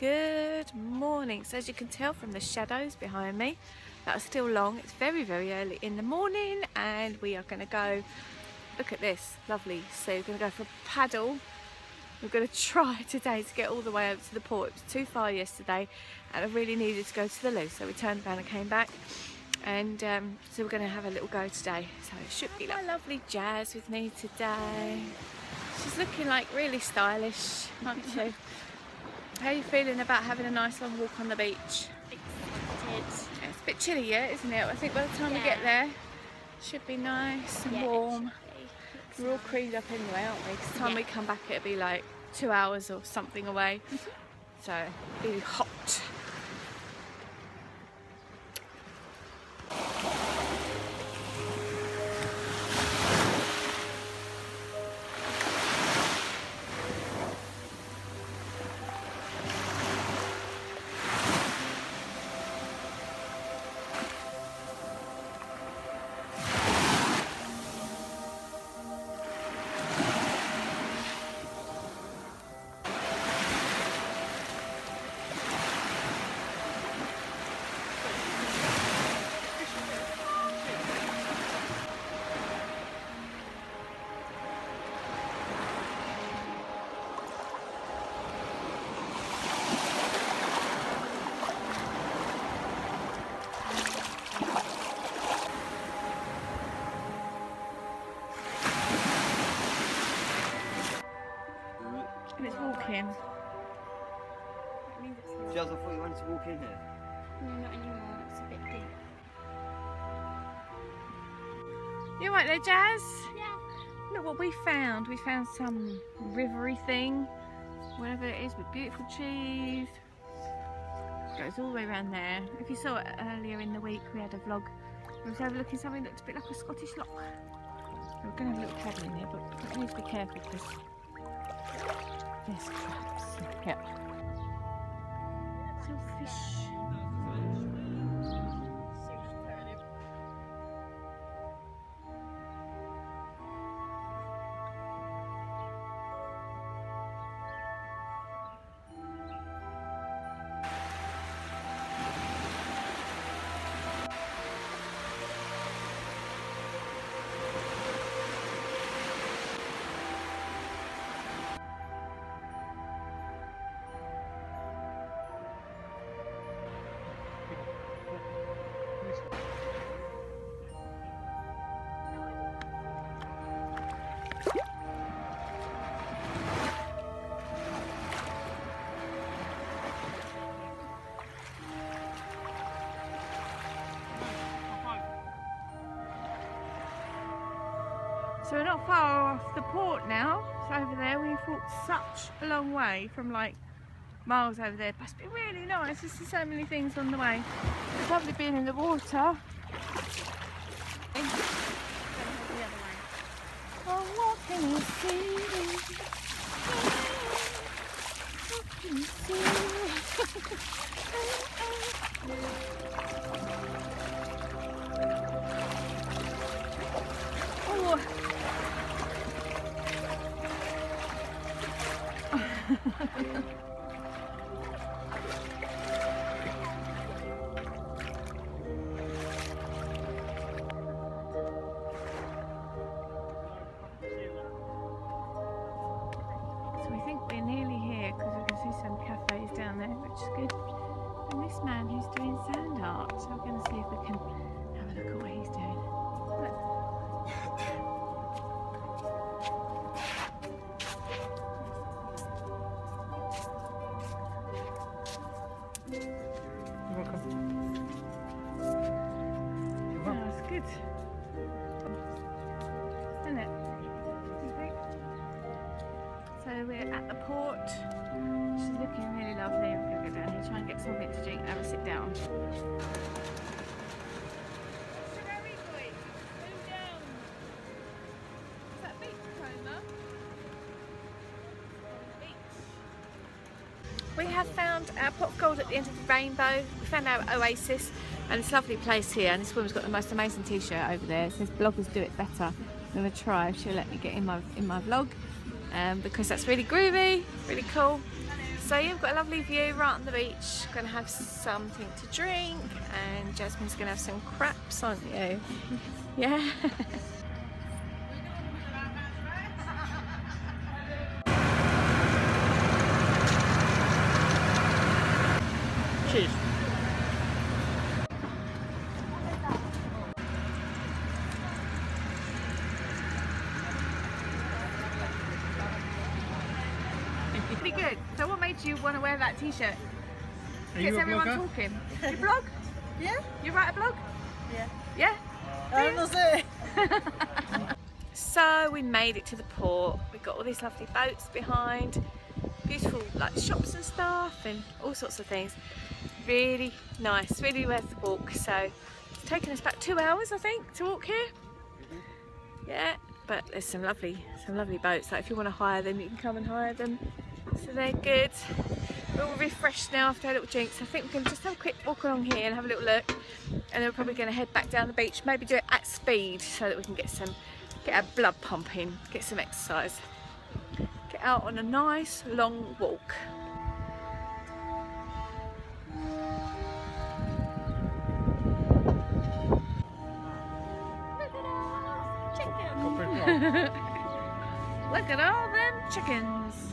Good morning. So as you can tell from the shadows behind me, that are still long. It's very, very early in the morning and we are going to go, look at this, lovely. So we're going to go for a paddle. We're going to try today to get all the way over to the port. It was too far yesterday and I really needed to go to the loo. So we turned around and came back and um, so we're going to have a little go today. So it should be my lovely Jazz with me today. She's looking like really stylish, aren't she? How are you feeling about having a nice long walk on the beach? Excited. It's a bit chilly yet, isn't it? I think by the time we get there, it should be nice and Yeah, warm. We're all creamed up anyway, aren't we? 'Cause the time Yeah. we come back, it'll be like two hours or something away. So, it'll be hot. No, not anymore. It's a bit deep. You right there, Jazz? Yeah. Look what we found. We found some rivery thing, whatever it is, with beautiful trees. Goes all the way around there. If you saw it earlier in the week, we had a vlog. We was overlooking something that looked a bit like a Scottish loch. We're going to have a little paddle in there, but we need to be careful because there's traps. Yep. So we're not far off the port now. It's over there. We've walked such a long way from like miles over there. But it's been really nice see so many things on the way. It's lovely being in the water. Oh? man who's doing sand art, so we're going to see if we can have a look at what he's doing. Isn't it? So we're at the port. She's looking really lovely. I'm going to go down here, try and get something to drink, have a sit down. We have found our pot of gold at the end of the rainbow. We found our oasis and it's a lovely place here and this woman's got the most amazing t-shirt over there. It says bloggers do it better. I'm gonna try if she'll let me get in my in my vlog um, because that's really groovy, really cool. So we've got a lovely view right on the beach. Gonna have something to drink and Jasmine's gonna have some craps, aren't you? Yeah. Cheers. Pretty good. So you want to wear that t-shirt? Are Gets you a everyone blogger? talking. You blog? Yeah. You write a blog? Yeah. Yeah? I don't say. So we made it to the port. We've got all these lovely boats behind, beautiful like shops and stuff and all sorts of things. Really nice, really worth the walk. So it's taken us about two hours I think to walk here. Mm-hmm. Yeah, but there's some lovely, some lovely boats. Like if you want to hire them, you can come and hire them. So they're good. We're all refreshed now after our little drinks. So I think we're going to just have a quick walk along here and have a little look. And then we're probably going to head back down the beach. Maybe do it at speed so that we can get some, get our blood pumping, get some exercise. Get out on a nice long walk. Look at all them chickens.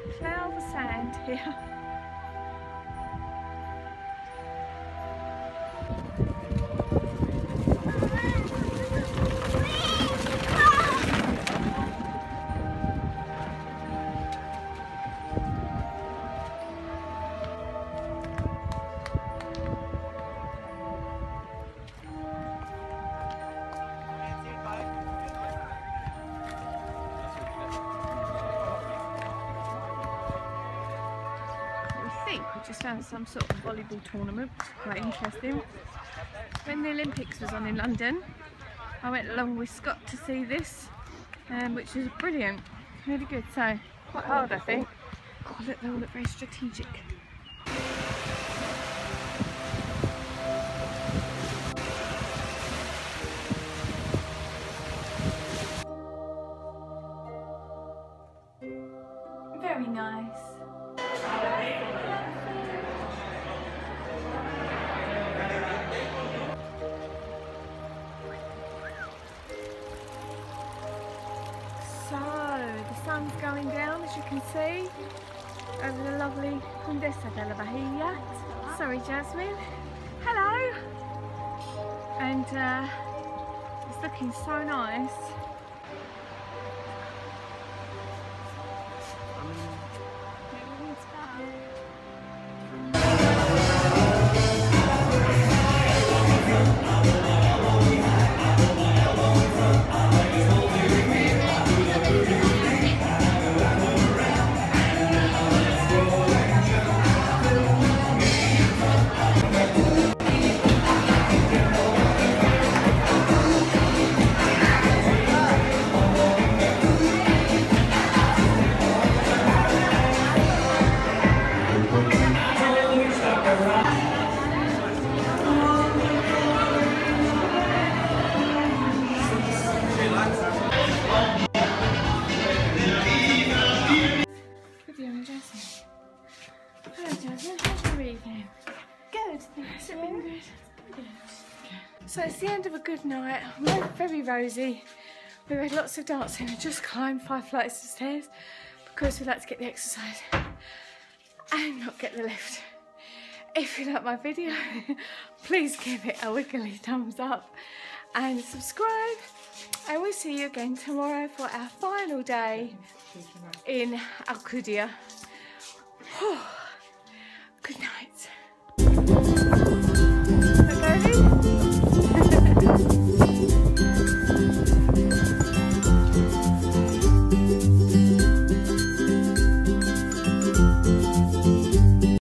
They plough the sand here. Think we just found some sort of volleyball tournament, quite interesting. When the Olympics was on in London, I went along with Scott to see this, um, which was brilliant, really good. So quite hard, I think. God, look, they all look very strategic. Sun's going down as you can see over the lovely Condesa de la Bahia. Sorry Jasmine. Hello. And uh, it's looking so nice. Good night. We're very rosy. We had lots of dancing and just climbed five flights of stairs because we like to get the exercise and not get the lift. If you like my video, please give it a wiggly thumbs up and subscribe. And we'll see you again tomorrow for our final day in Alcudia. Good night.